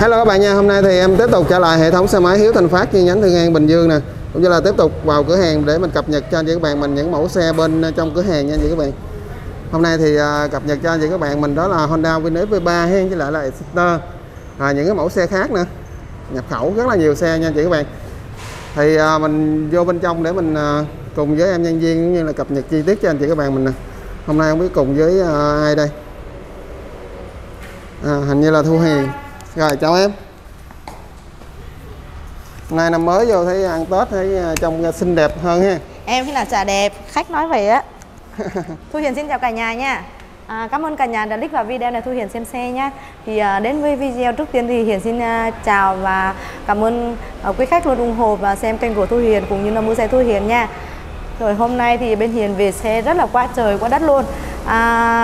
Hello các bạn nha, hôm nay thì em tiếp tục trở lại hệ thống xe máy Hiếu Thành Phát chi nhánh Thương An Bình Dương nè. Cũng như là tiếp tục vào cửa hàng để mình cập nhật cho anh chị các bạn mình những mẫu xe bên trong cửa hàng nha anh chị các bạn. Hôm nay thì à, cập nhật cho anh chị các bạn mình đó là Honda Winner V3 hay với lại là Exciter à, Những cái mẫu xe khác nữa. Nhập khẩu rất là nhiều xe nha anh chị các bạn. Thì à, mình vô bên trong để mình à, cùng với em nhân viên cũng như là cập nhật chi tiết cho anh chị các bạn mình nè. Hôm nay không biết cùng với ai đây? À, Hình như là Thu Hiền rồi chào em. Nay năm mới vô thấy ăn Tết thấy à, trông xinh đẹp hơn ha. Em thấy là chả đẹp, khách nói vậy á. Thu Hiền xin chào cả nhà nha. À, Cảm ơn cả nhà đã click vào video này Thu Hiền xem xe nhá Thì à, đến với video trước tiên thì Hiền xin à, chào và cảm ơn à, quý khách luôn ủng hộ và xem kênh của Thu Hiền cũng như là mua xe Thu Hiền nha. Rồi hôm nay thì bên Hiền về xe rất là quá trời quá đất luôn. À,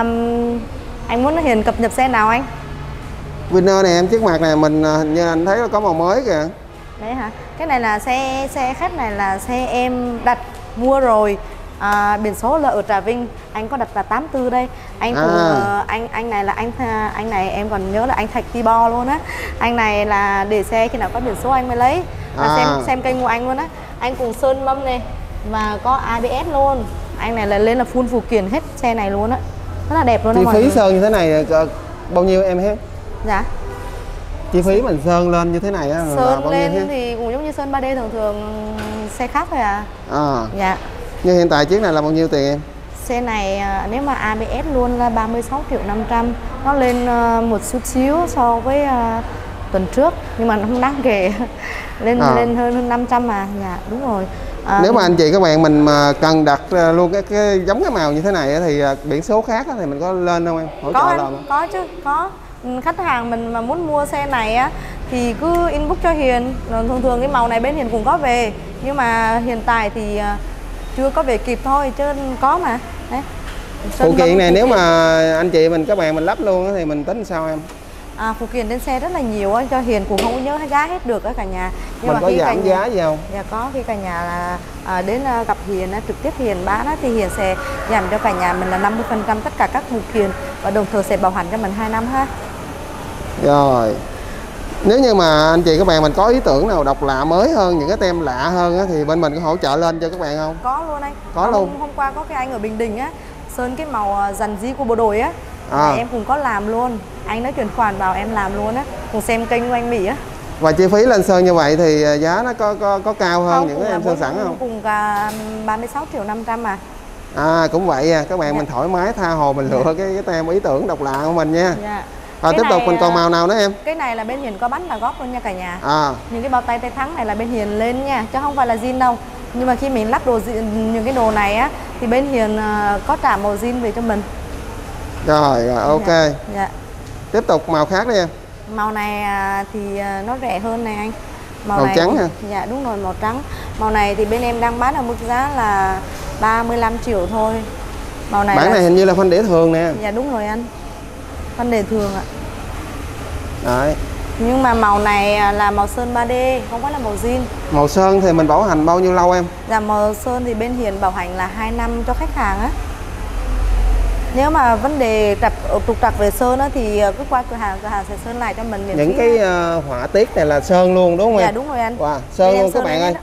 Anh muốn Hiền cập nhật xe nào anh? Winner này em trước mặt này mình à, hình như anh thấy có màu mới kìa Đấy hả? Cái này là xe xe khách này là xe em đặt mua rồi. À, biển số là ở Trà Vinh. Anh có đặt là 84 đây. Anh cùng À. ờ, anh anh này là anh anh này em còn nhớ là anh Thạch Ti Bo luôn á. Anh này là để xe khi nào có biển số anh mới lấy. Và À. xem xem kênh của anh luôn á. Anh cùng sơn mâm này và có ABS luôn. Anh này là lên là full phụ kiện hết xe này luôn á. Rất là đẹp luôn đó Chi phí sơn như thế này cỡ bao nhiêu em hết Dạ. Chi phí mình sơn lên như thế này á là Sơn bao lên thì cũng giống như sơn 3D thường thường xe khác thôi à. à, Dạ. Như hiện tại chiếc này là bao nhiêu tiền em Xe này à, nếu mà ABS luôn là 36 triệu 500 Nó lên à, một chút xíu so với à, tuần trước Nhưng mà nó không đáng kể Lên À. lên hơn hơn 500 mà Dạ đúng rồi À, Nếu mà anh chị các bạn mình mà cần đặt luôn cái, cái giống cái màu như thế này thì biển số khác thì mình có lên không em hỗ có trợ anh, không? có chứ có khách hàng mình mà muốn mua xe này á thì cứ inbox cho Hiền. Thường thường cái màu này bên Hiền cũng có về. Nhưng mà hiện tại thì à, chưa có về kịp thôi chứ có mà. Đấy. Phụ kiện này nếu mà anh chị mình các bạn mình lắp luôn thì mình tính sao em? À, phụ kiện trên xe rất là nhiều á, cho Hiền cũng không có nhớ giá hết được á cả nhà. mình có khi cả giảm nhà, giá gì không? Dạ có, khi cả nhà là à, đến à, gặp Hiền trực tiếp Hiền bán á, thì Hiền sẽ giảm cho cả nhà mình là 50% tất cả các phụ kiện. Và đồng thời sẽ bảo hành cho mình 2 năm ha. Rồi Nếu như mà anh chị các bạn mình có ý tưởng nào độc lạ mới hơn Những cái tem lạ hơn á, Thì bên mình có hỗ trợ lên cho các bạn không Có luôn anh. Có Hôm- luôn. Hôm qua có cái anh ở Bình Định á, sơn cái màu à, dàn di của bộ đội á. À. Em cũng có làm luôn. Anh đã chuyển khoản vào em làm luôn á. Cùng xem kênh của anh Mỹ á. Và chi phí lên sơn như vậy thì à, giá nó có có, có cao hơn những cùng cái em sơn sẵn không Cùng cả 36 triệu 500 à. À cũng vậy à Các bạn Dạ. mình thoải mái tha hồ mình lựa cái, cái tem ý tưởng độc lạ của mình nha Dạ. À, Tiếp tục này, mình còn à, màu nào nữa em? cái này là bên hiền có bắn là góp luôn nha cả nhà. À. Những cái bao tay tay thắng này là bên hiền lên nha chứ không phải là zin đâu. Nhưng mà khi mình lắp đồ những cái đồ này á thì bên hiền à, có trả màu zin về cho mình. Rồi rồi ok. Dạ. dạ. Tiếp tục màu khác đi em. Màu này à, thì à, nó rẻ hơn này anh. Màu trắng hả? dạ đúng rồi màu trắng. Màu này thì bên em đang bán ở mức giá là 35 triệu thôi. Màu này Bản là- này hình như là phanh đĩa thường nè. Dạ đúng rồi anh vấn đề thường ạ. Đấy. Nhưng mà màu này à, là màu sơn 3D không phải là màu zin. Màu sơn thì mình bảo hành bao nhiêu lâu em? Dạ màu sơn thì bên Hiền bảo hành là 2 năm cho khách hàng á. Nếu mà vấn đề trật ờ, trục trặc về sơn á thì ờ, cứ qua cửa hàng cửa hàng sẽ sơn lại cho mình miễn Những phí cái ờ, họa tiết này là sơn luôn đúng không Dạ em đúng rồi anh. Wow, sơn Bên luôn các sơn bạn ơi.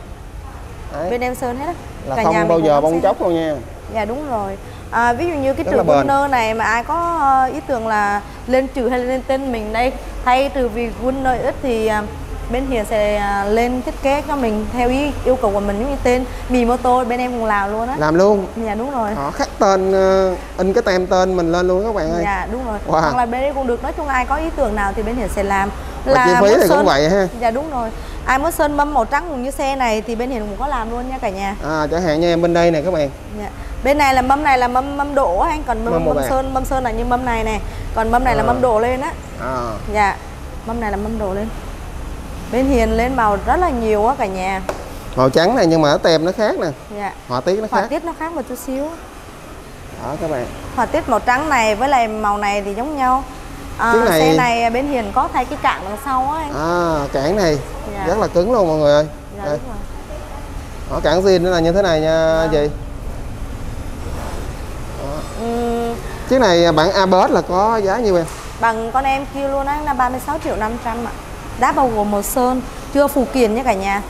Đấy. Bên em sơn hết á. Là Cả nhà không mình bao giờ bong chóc đâu nha. Dạ đúng rồi à, Ví dụ như cái Rất trừ là. Gunner này mà ai có ờ, ý tưởng là lên trừ hay lên tên mình đây Thay trừ vì Gunner ít thì à, bên Hiền sẽ à, lên thiết kế cho mình theo ý yêu cầu của mình giống như tên Mì mô tô bên em cũng làm luôn á làm luôn Dạ đúng rồi họ khắc tên ờ, in cái tem tên mình lên luôn các bạn ơi Dạ đúng rồi. Wow. Hoặc là bên đây cũng được. Nói chung ai có ý tưởng nào thì bên Hiền sẽ làm. và chi phí thì cũng sơn- vậy ha Dạ đúng rồi. Ai muốn sơn mâm màu trắng cũng như xe này thì bên Hiền cũng có làm luôn nha cả nhà. à, chẳng hạn như em bên đây nè các bạn Dạ. Bên này là mâm này là mâm mâm đổ anh, còn mâm, Mâm mâm sơn mâm sơn là như mâm này này. Còn mâm này là À. mâm đổ lên á. à, Dạ. Mâm này là mâm đổ lên. Bên Hiền lên màu rất là nhiều á cả nhà. màu trắng này nhưng mà cái tem nó khác nè Dạ. họa tiết nó Họa khác tiết nó khác một chút xíu. đó các bạn Họa tiết màu trắng này với lại màu này thì giống nhau. À, này- Xe này bên Hiền có thay cái cản đằng sau á anh. à cản này Dạ. rất là cứng luôn mọi người ơi Dạ Đây. đúng rồi. Đó, cản zin nó là như thế này nha Vâng. chị Chiếc này bản ABS là có giá nhiêu em bằng con em kêu luôn á là 36 triệu 500 ạ giá bao gồm màu sơn chưa phụ kiện nha cả nhà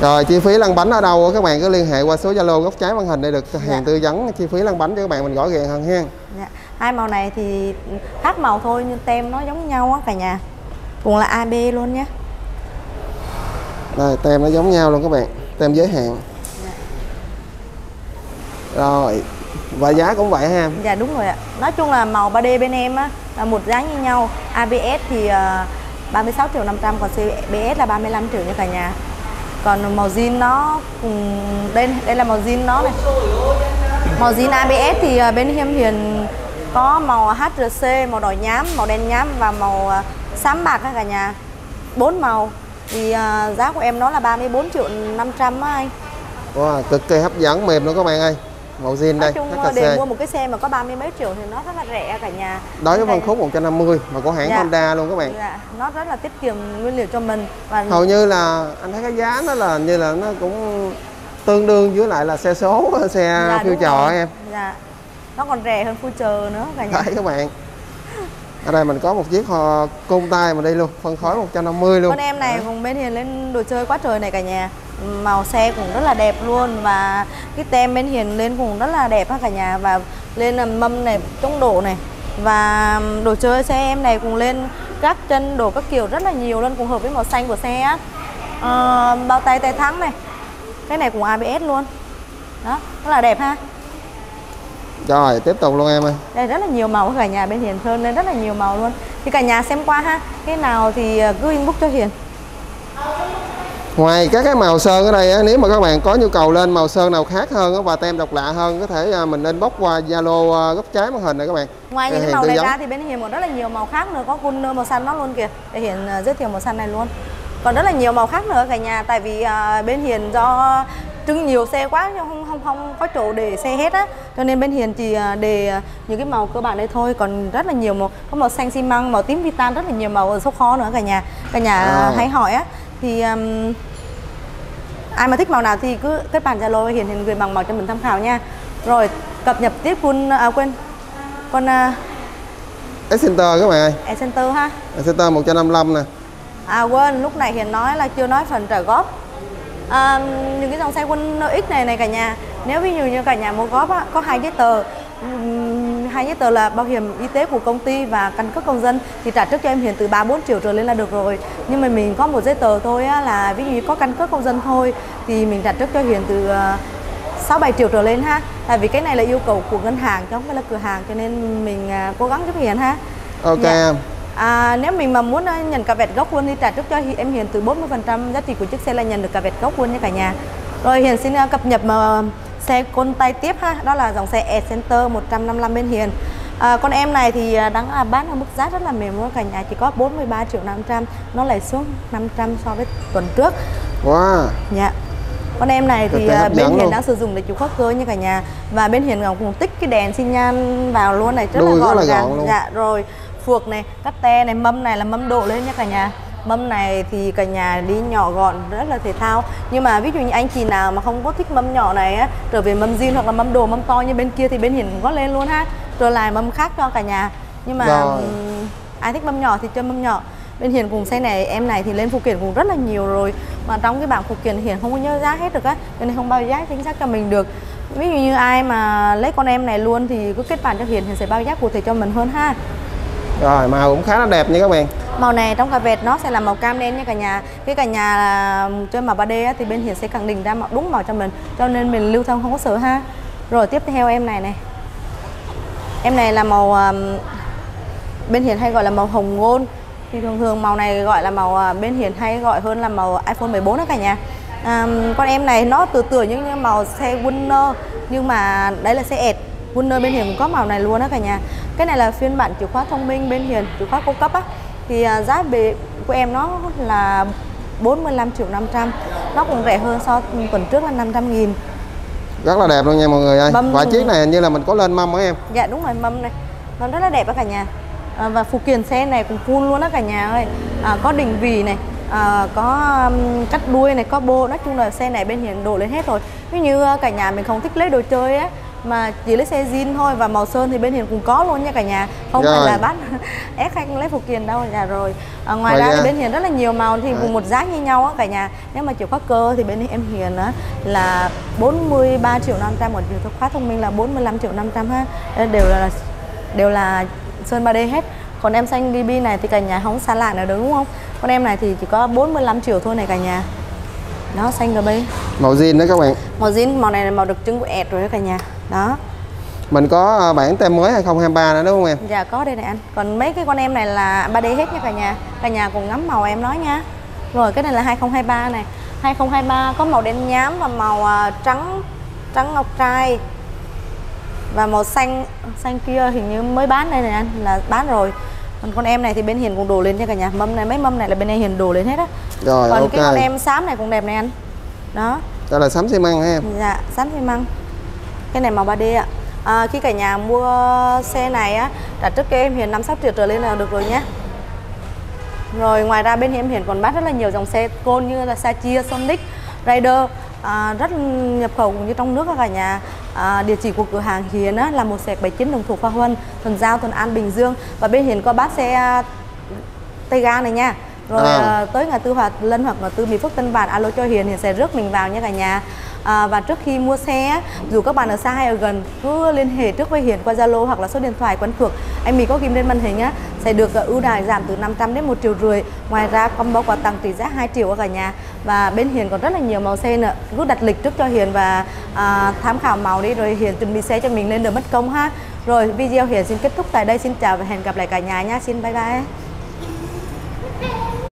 Rồi chi phí lăn bánh ở đâu các bạn cứ liên hệ qua số Zalo góc trái màn hình để được hàng Dạ. tư vấn chi phí lăn bánh cho các bạn mình rõ ràng hơn ha. Dạ. Hai màu này thì khác màu thôi nhưng tem nó giống nhau á cả nhà. Cùng là AB luôn nhé. Đây tem nó giống nhau luôn các bạn, tem giới hạn. Rồi và giá cũng vậy ha. Dạ đúng rồi ạ. Nói chung là màu 3D bên em á là một giá như nhau. ABS thì uh, 36 triệu 500 còn CBS là 35 triệu nha cả nhà. Còn màu zin nó cùng đây đây là màu zin nó này. Màu zin ABS thì ờ, bên em hiện có màu HRC, màu đỏ nhám, màu đen nhám và màu ờ, xám bạc ha cả nhà. Bốn màu thì ờ, giá của em nó là 34 triệu 500 á anh. Wow, cực kỳ hấp dẫn mềm luôn các bạn ơi. Màu zin đây, chung HKC. để mua một cái xe mà có 30 mấy triệu thì nó rất là rẻ cả nhà. Đối với phân khúc 150 mà của hãng Dạ. Honda luôn các bạn. Dạ, nó rất là tiết kiệm nguyên liệu cho mình và Hầu như là anh thấy cái giá nó là như là nó cũng tương đương với lại là xe số xe dạ, rồi. em. Dạ. Nó còn rẻ hơn future nữa cả nhà. Đấy các bạn. Ở đây mình có một chiếc côn tay mà đi luôn, phân khối 150 luôn. Con em này cùng bên Hiền lên đồ chơi quá trời này cả nhà. Màu xe cũng rất là đẹp luôn và cái tem bên Hiền lên cũng rất là đẹp ha cả nhà và lên là mâm này, chống độ này và đồ chơi xe em này cũng lên các chân đồ các kiểu rất là nhiều luôn cùng hợp với màu xanh của xe á. Ờ, bao tay tay thắng này. Cái này cũng ABS luôn. Đó, rất là đẹp ha. Rồi, tiếp tục luôn em ơi. Đây rất là nhiều màu cả nhà bên Hiền sơn lên rất là nhiều màu luôn. Thì cả nhà xem qua ha. Cái nào thì ờ, cứ inbox cho Hiền. Ngoài các cái màu sơn ở đây á, nếu mà các bạn có nhu cầu lên màu sơn nào khác hơn á, và tem độc lạ hơn có thể à, mình inbox qua Zalo à, góc trái màn hình này các bạn. Ngoài Để những màu này vấn. ra thì bên Hiền còn rất là nhiều màu khác nữa có gunner màu xanh nó luôn kìa để Hiền ờ, giới thiệu màu xanh này luôn còn rất là nhiều màu khác nữa cả nhà tại vì ờ, bên Hiền do trưng nhiều xe quá nhưng không không không có chỗ để xe hết á cho nên bên Hiền chỉ để những cái màu cơ bản đây thôi còn rất là nhiều màu có màu xanh xi măng màu tím titan rất là nhiều màu ở số kho nữa cả nhà cả nhà À. hãy hỏi á thì ừm, ai mà thích màu nào thì cứ kết bạn Zalo Hiền Hiền gửi bằng màu cho mình tham khảo nha. Rồi cập nhật tiếp quân à, quên. Con uh, Excenter các bạn ơi. Center ha. Excenter 155 nè. À quên, lúc này Hiền nói là chưa nói phần trả góp. À, Những cái dòng xe quân X này này cả nhà Nếu ví dụ như cả nhà mua góp á, có hai giấy tờ hai giấy tờ là bảo hiểm y tế của công ty và căn cước công dân thì trả trước cho em Hiền từ 3 4 triệu trở lên là được rồi. Nhưng mà mình có một giấy tờ thôi á, là ví dụ như có căn cước công dân thôi thì mình trả trước cho Hiền từ ờ, 6 7 triệu trở lên ha. Tại vì cái này là yêu cầu của ngân hàng chứ không phải là cửa hàng cho nên mình à, cố gắng giúp Hiền ha. Ok Dạ. em. À, nếu mình mà muốn ờ, nhận cả vẹt gốc luôn thì trả trước cho em Hiền từ 40% giá trị của chiếc xe là nhận được cả vẹt gốc luôn nha cả nhà. Rồi Hiền xin ờ, cập nhật mà xe côn tay tiếp ha, đó là dòng xe E-Center 155 bên Hiền. À, con em này thì ờ, đang là bán ở mức giá rất là mềm luôn cả nhà chỉ có 43 triệu 500 nó lại xuống 500 so với tuần trước Wow. Dạ. Con em này thì à, bên Hiền luôn. đang sử dụng để chịu khóa cơ nha cả nhà và bên Hiền cũng tích cái đèn xi nhan vào luôn này rất Đuôi là gọn gàng. Dạ rồi phuộc này, cắt te này, mâm này là mâm độ lên nha cả nhà. Mâm này thì cả nhà đi nhỏ gọn rất là thể thao. Nhưng mà ví dụ như anh chị nào mà không có thích mâm nhỏ này á trở về mâm zin hoặc là mâm đồ mâm to như bên kia thì bên Hiền cũng có lên luôn ha. Rồi lại mâm khác cho cả nhà. Nhưng mà Rồi. ai thích mâm nhỏ thì chơi mâm nhỏ. Bên hiền cùng xe này em này thì lên phụ kiện cũng rất là nhiều rồi. Mà trong cái bảng phụ kiện hiền không có nhớ giá hết được á cho nên không bao giá chính xác cho mình được. Ví dụ như ai mà lấy con em này luôn thì cứ kết bạn cho hiền hiền sẽ bao giá cụ thể cho mình hơn ha rồi màu cũng khá là đẹp nha các bạn. màu này trong cà vẹt nó sẽ là màu cam đen nha cả nhà. Cái cả nhà là chơi màu 3D á, thì bên Hiển sẽ khẳng định ra màu đúng màu cho mình cho nên mình lưu thông không có sợ ha. Rồi tiếp theo em này này. Em này là màu um, bên Hiển hay gọi là màu hồng ngôn. Thì thường thường màu này gọi là màu à, bên Hiển hay gọi hơn là màu iPhone 14 đó cả nhà. Um, con em này nó từ từ những như màu xe Winner nhưng mà đấy là xe ẹt. Winner bên hiền cũng có màu này luôn đó cả nhà. Cái này là phiên bản chìa khóa thông minh bên hiền chìa khóa cao cấp á. Thì à, giá về của em nó là 45 triệu 500 nó cũng rẻ hơn so tuần trước là 500 nghìn. Rất là đẹp luôn nha mọi người ơi. Mâm Và chiếc này hình như là mình có lên mâm á em. Dạ đúng rồi mâm này. Nó rất là đẹp đó cả nhà. À, Và phụ kiện xe này cũng full luôn đó cả nhà ơi. À, Có đình vì này à, Có um, cắt đuôi này, có bô. Nói chung là xe này bên hiền đồ lên hết rồi. Ví như uh, cả nhà mình không thích lấy đồ chơi á mà chỉ lấy xe zin thôi và màu sơn thì bên Hiền cũng có luôn nha cả nhà. Không Rồi. phải là bắt ép khách lấy phụ kiện đâu dạ rồi. À, ngoài Ngoài ra ra- thì bên Hiền rất là nhiều màu thì Đấy. cùng một giá như nhau á cả nhà. Nếu mà chịu khóa cơ thì bên em Hiền á là 43 triệu 500 còn chịu khóa thông minh là 45 triệu 500 ha. Đều là đều là sơn 3D hết. Còn em xanh BB này thì cả nhà không xa lạ nữa đúng không? Con em này thì chỉ có 45 triệu thôi này cả nhà. Đó xanh GB màu zin đó các bạn. Màu zin màu này là màu đặc trưng của ẹt rồi đó cả nhà đó. Mình có à, bản tem mới 2023 nữa đúng không em? Dạ có đây này anh. Còn mấy cái con em này là 3D hết nha cả nhà. Cả nhà cùng ngắm màu em nói nha. Rồi cái này là 2023 này 2023 có màu đen nhám và màu à, trắng trắng ngọc trai. Và màu xanh xanh kia hình như mới bán đây này anh là bán rồi. Còn con em này thì bên hiền cũng đổ lên nha cả nhà. Mâm này mấy mâm này là bên này hiền đổ lên hết á. Rồi còn ok. cái con em xám này cũng đẹp này anh. Đó. Đây là sắm xi măng ha em? Dạ, sẵn xi măng Cái này màu 3D ạ. À, Khi cả nhà mua xe này á Trả trước cho em Hiền 5 6 triệu trở lên là được rồi nhé. Rồi ngoài ra bên em Hiền còn bán rất là nhiều dòng xe côn như là Sachi, Sonic, Raider à, Rất nhập khẩu cũng như trong nước các cả nhà. À, Địa chỉ của cửa hàng Hiền á, là một sẹc 79 đồng thuộc Hoa Huân Thuần Giao, Thuần An, Bình Dương. Và bên Hiền có bán xe à, tay ga này nha. Rồi À. à, tới ngã tư Hòa Lân hoặc ngã tư Mỹ Phước Tân Vạn alo cho Hiền Hiền sẽ rước mình vào nha cả nhà à, và trước khi mua xe dù các bạn ở xa hay ở gần cứ liên hệ trước với Hiền qua Zalo hoặc là số điện thoại quen thuộc. Anh mình có ghim lên màn hình á sẽ được ờ, ưu đãi giảm từ 500 đến 1 triệu rưỡi. Ngoài ra combo quà tặng trị giá 2 triệu ở cả nhà. Và bên Hiền còn rất là nhiều màu xe nữa. Cứ đặt lịch trước cho Hiền và à, tham khảo màu đi rồi Hiền chuẩn bị xe cho mình lên đường mất công ha. Rồi video Hiền xin kết thúc tại đây. Xin chào và hẹn gặp lại cả nhà nha. Xin bye bye.